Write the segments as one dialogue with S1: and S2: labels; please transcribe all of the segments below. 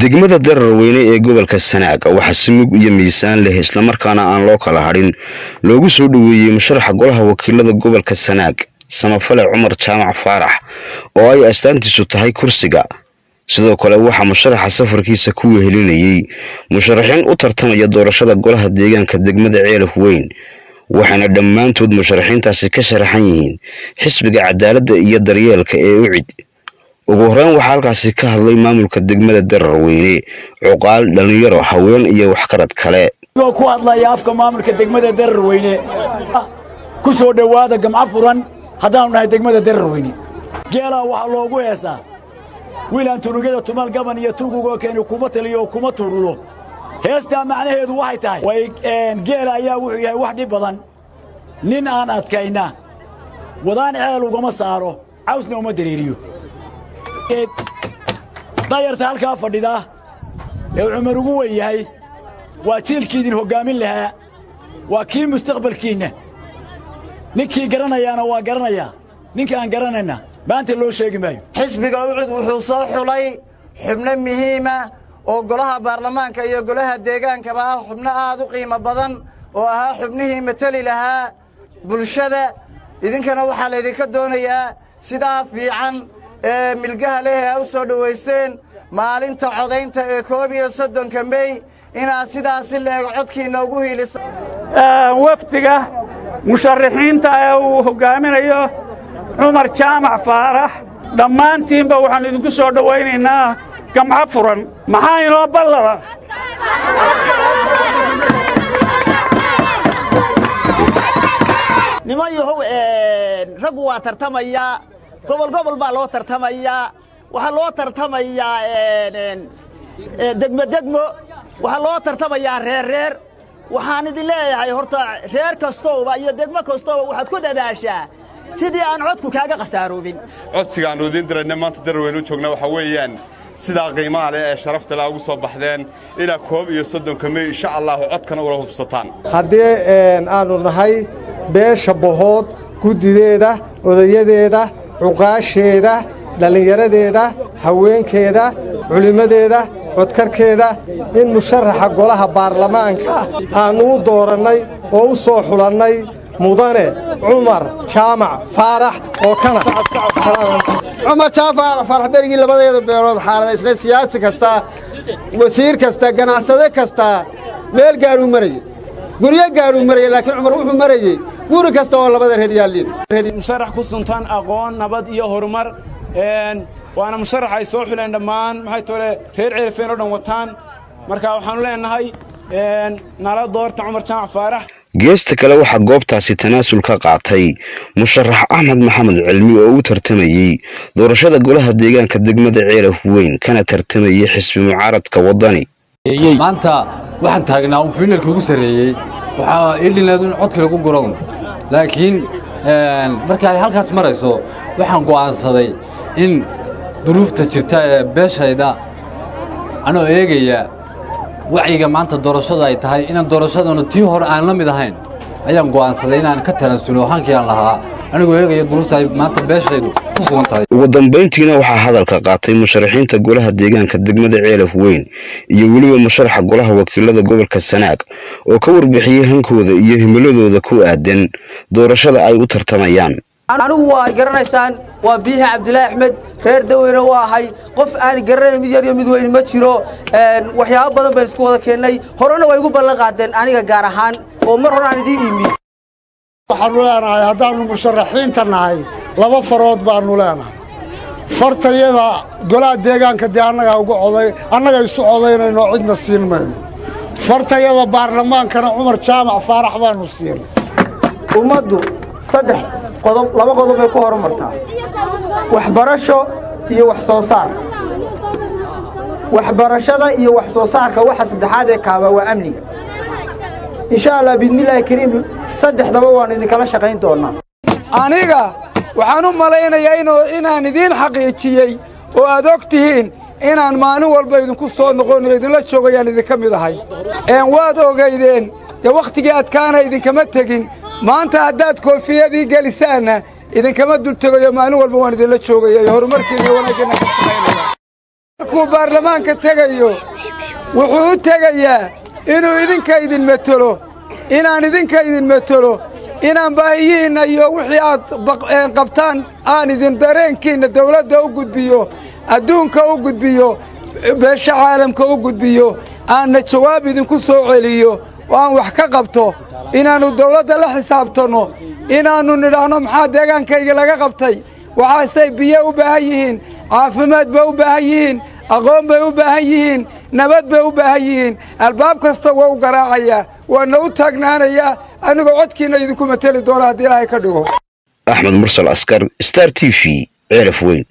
S1: degmada dararweyne ee gobolka sanaag waxaa si mug iyo miisaan leh islamarkaana aan loo kala hadhin loogu soo dhoweeyey musharaxa golaha wakiilada gobolka sanaag samafale cumar jaamac faarax oo ay astaantiisu tahay kursiga. Sidoo kale waxaa musharaxa safarkiisa ku wehelinayey musharaxiin u tartamaya doorashada golaha deegaanka degmada ceelaf weyn waxaana dhammaantood musharaxiintaasi ka sharaxan yihiin xisbiga cadaaladda iyo daryeelka ee ucid ugu horeyn waxaa halkaasi ka hadlay maamulka degmada dararweyne cuqaal dhallinyaro haween iyo waxkarad kale.
S2: Ku hadlaya afka maamulka degmada dararweyne ku soo dhowaada gamco furan haddaannu nahay degmada dararweyne geelaa waxaa loogu heesaa wiilaan turugada tumal gaban iyo tugugoo keeni kuma taliyo oo kuma turulo. Heestaa macnaheedu waxay tahay geela ayaa wuxuu yahay wax dhib badan. Nin aan adkayna wadaan ceel ugama saaro cawsna uma dareeriyo dayarta halkaa fadhida ee cumar ugu weyn yahay waa jiilkii idin hoggaamin lahaa waa kii mustaqbalkiinna. Ninkii garanayaana waa garanayaa. Ninka aan garanayna maanta loo sheegi maayo.
S3: Xisbiga ucud wuxuu soo xulay xubno muhiima oo golaha baarlamaanka iyo golaha deegaankaba ah xubno aad u qiimo badan oo ahaa xubnihii mateli lahaa bulshada. Idinkana waxaa laydinka doonayaa sidaa fiican ee milgaha leh ee u soo dhowayseen maalinta codaynta ee koob iyo soddonka mey inaad sidaasi leeg codkiinna ugu hiiliso
S4: wafdiga musharaxiinta ee uu hoggaaminayo cumar jaamac faarax dhammaantiinba waxaannu idinku soo dhowaynaynaa gamco furan maxaa inoo ballada
S5: niman yahow raggu waa tartamayaa gobol gobol baa loo tartamayaa waxaa loo tartamayaa degmo degmo. Waxaa loo tartamayaa reer reer. Waxaan idin leeyahay horta reer kastooba iyo degmo kastooba waxaad ku dadaashaa sidii aan codku kaaga khasaaroobin
S6: codsiga aannu idiin dirayna maanta darweyne u joogna waxaa weeyaan sidaa qiimaha leh ee sharafta leh ugu soo baxdeen ilaa koob iyo soddonka mey insha allaahu codkana ula hubsataan.
S7: Haddii aannu nahay beesha bohood guddideeda odayadeeda cuqaasheeda dhallinyaradeeda haweenkeeda culimmadeeda codkarkeeda in musharaxa golaha baarlamaanka aannu u doorannay oo u soo xulannay mudane cumar jaamac faarax oo kana.
S8: Cumar jaamac berigii labadeeda beelood xaaladaysnay siyaasi kasta wasiir kasta ganacsade kasta meel gaaruu marayey guryo gaaruu marayey laakiin cumar wuxuu marayey guri kasta oo labada reer yaalliin
S4: musharax ku suntan aqoon nabad iyo horumar. Waana musharax ay soo xuleen dhammaan. Maxay tole reer ceelfeen oo dhan wataan. Marka waxaannu leenahay nala doorta cumar jaamac faarax.
S1: Geesta kale waxaa goobtaasi tanaasul ka qaatay. Musharax axmed maxamed cilmi oo u tartamayey doorashada golaha deegaanka degmada ceelaf weyn kana tartamayey xisbi mucaaradka waddani.
S9: Maanta waxaan taagnaa un fiinalka ugu sarreeyey waxaa idhineedu in codka lagu gurown laakiin marka ay halkaas marayso waxaan go'aansaday in duruufta jirta ee beeshayda anoo eegaya wacyiga maanta doorashada ay tahay inaan doorashadana tii hore aan la mid ahayn. Ayaan go'aansaday inaan ka tanaasulo hankii aan lahaa anigoo eegaya duruufta ay maanta beeshaydu ku sugan tahay.
S1: Ugu dambayntiina waxaa hadalka qaatay musharaxiinta golaha deegaanka degmada ceelaf weyn iyo weliba musharaxa golaha wakiilada gobolka sanaag oo ka warbixiyey hankooda iyo himiladooda ku aadan doorashada ay u tartamayaan.
S10: Anigu waa garanaysaan waa biixi cabdilaahi axmed reer daweyne waa ahay. Qof aan garanayn mid yar iyo mid weyn ma jiro. Waxyaabo badan baan isku wada keennay horena waa igu ballan qaadeen aniga gaar ahaan oo mar hore aan idiin imi
S11: waxaannu leenahay haddaannu musharaxiinta nahay laba farood baannu leenahay. Fartayada golaha deegaanka dee annagaa uga coday annaga isu codaynayno cidna siin mayno. Fartayada baarlamaankana cumar jaamac faarax baannu siinay
S10: ummaddu saddex qodob laba qodob bay ku horumartaa. Waxbarasho iyo wax soo saar waxbarashada iyo wax soo saarka waxa saddexaad ee kaaba waa amniga. Insha allah biidnillaahi kariim saddexdaba waannu idinkala shaqayn doonnaa.
S12: Aniga waxaan u malaynayaa inaan idiin xaqiijiyey oo aad og tihiin inaan maalin walba idinku soo noqonayo idinla joogayaan idinka mid ahay. Waad ogaydeen dee wakhtigii adkaana idinkama tegin. Maanta haddaad koofiyadii gelisaanna idinkama dultegayo maalin walba waan idinla joogaya iyo horumarkiina shaqaynaya. Markuu baarlamaanka tegayo wuxuu u tegayaa inuu idinka idin metelo inaan idinka idin metelo inaan baahiyihiinna iyo wixii aad qabtaan aan idin dareenkiinna dawladda u gudbiyo adduunka u gudbiyo beesha caalamka u gudbiyo aanna jawaab idinku soo celiyo oo aan wax ka qabto inaannu dawladda la xisaabtanno inaannu nidhaahno maxaa deegaankayga laga qabtay waxaasay biyo u baahan yihiin caafimaad bay u baahan yihiin aqoon bay u baahan yihiin nabad bay u baahan yihiin. Albaab kasta waa u garaacayaa waana u taagnaanayaa anigoo codkiinna idinku mateli doona haddii ilaahay ka dhigo.
S1: Axmed mursal askar star t v ceelaf weyn.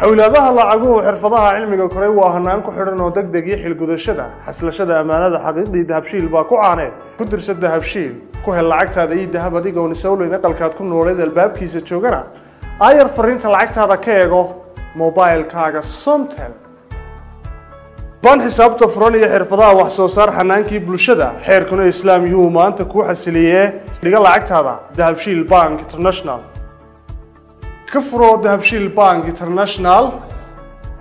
S13: Xowlaadaha lacaguhu xirfadaha cilmiga koray waa hanaan ku xidhan oo deg deg iyo xilgudashada. Xaslashada ammaanada xaqiiqdii dahabshiil baa ku caaneed ku dirsa dahabshiil ku hel lacagtaada iyo dahab adigoon isowleyn aqalkaad ku nooleed albaabkiisa joogana. Aayar fariinta lacagtaada ka eego mobailkaaga somtel baan xisaabta furan iyo xirfadaha wax soo saar xanaankii bulshada xeerkuna islaam yuhuu maanta kuu xasiliyee dhiga lacagtaada dahabshiil bank international. Ka furo dahabshiil bank international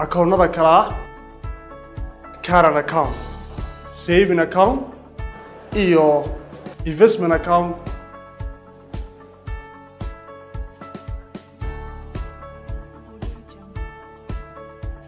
S13: akoonnada kale ah caran account saving account iyo investment account